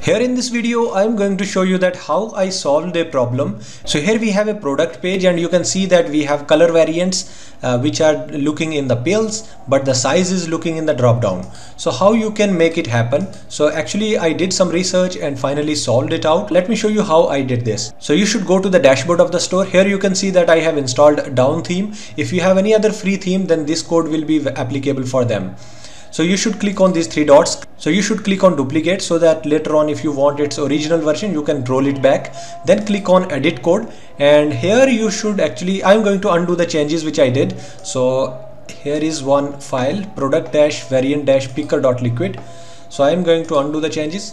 Here in this video, I'm going to show you that how I solved a problem. So here we have a product page and you can see that we have color variants uh, which are looking in the pills, but the size is looking in the drop Dawn. So how you can make it happen? So actually I did some research and finally solved it out. Let me show you how I did this. So you should go to the dashboard of the store. Here you can see that I have installed down theme. If you have any other free theme, then this code will be applicable for them so you should click on these three dots. So you should click on duplicate so that later on if you want its original version you can roll it back. Then click on edit code. And here you should actually I'm going to undo the changes which I did. So here is one file product dash variant dash picker liquid so I'm going to undo the changes.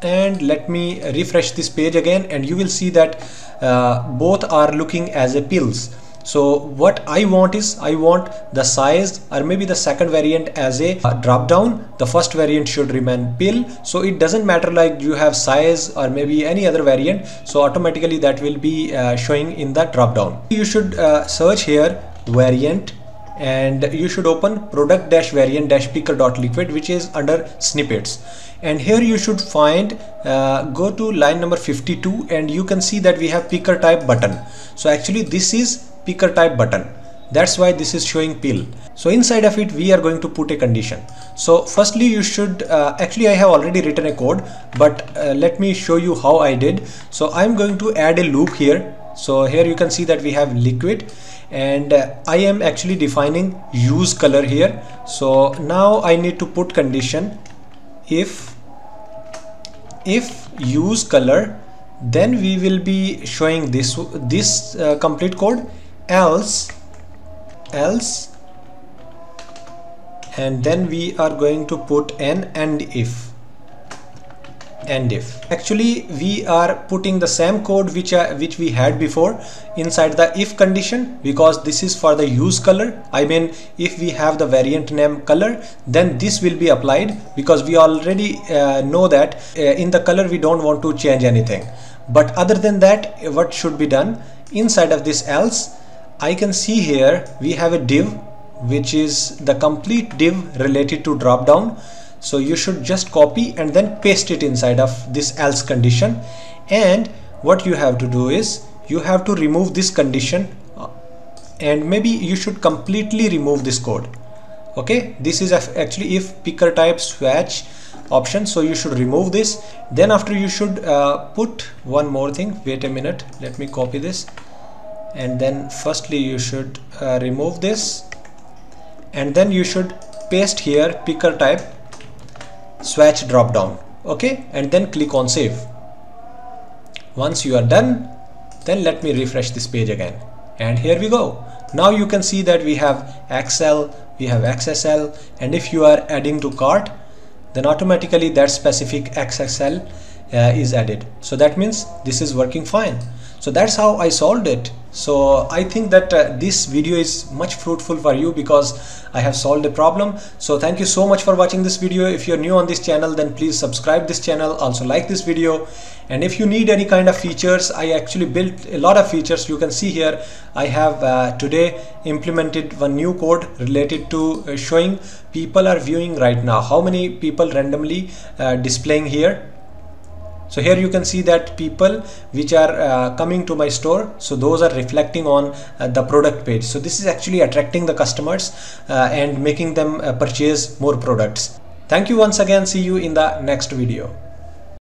And let me refresh this page again. And you will see that uh, both are looking as a pills so what I want is I want the size or maybe the second variant as a uh, drop down the first variant should remain pill. So it doesn't matter like you have size or maybe any other variant. So automatically that will be uh, showing in the drop down you should uh, search here variant and you should open product dash variant dash picker dot liquid which is under snippets. And here you should find uh, go to line number 52 and you can see that we have picker type button. So actually this is picker type button. That's why this is showing pill. So inside of it we are going to put a condition. So firstly you should uh, actually I have already written a code but uh, let me show you how I did. So I'm going to add a loop here. So here you can see that we have liquid and uh, I am actually defining use color here. So now I need to put condition. If if use color then we will be showing this this uh, complete code else else and then we are going to put an and if. And if. Actually we are putting the same code which uh, which we had before inside the if condition because this is for the use color. I mean if we have the variant name color then this will be applied because we already uh, know that uh, in the color we don't want to change anything. But other than that what should be done? Inside of this else I can see here we have a div which is the complete div related to drop down. So you should just copy and then paste it inside of this else condition. And what you have to do is you have to remove this condition uh, and maybe you should completely remove this code. Okay? This is actually if picker type swatch option so you should remove this. Then after you should uh, put one more thing. Wait a minute. Let me copy this and then firstly you should uh, remove this. And then you should paste here picker type swatch drop down. Okay? And then click on save. Once you are done then let me refresh this page again. And here we go. Now you can see that we have XL we have XSL and if you are adding to cart then automatically that specific XXL uh, is added. So that means this is working fine. So that's how I solved it so I think that uh, this video is much fruitful for you because I have solved a problem. So thank you so much for watching this video. If you're new on this channel then please subscribe this channel. Also like this video. And if you need any kind of features I actually built a lot of features. You can see here I have uh, today implemented one new code related to uh, showing people are viewing right now. How many people randomly uh, displaying here so here you can see that people which are uh, coming to my store so those are reflecting on uh, the product page. So this is actually attracting the customers uh, and making them uh, purchase more products. Thank you once again. See you in the next video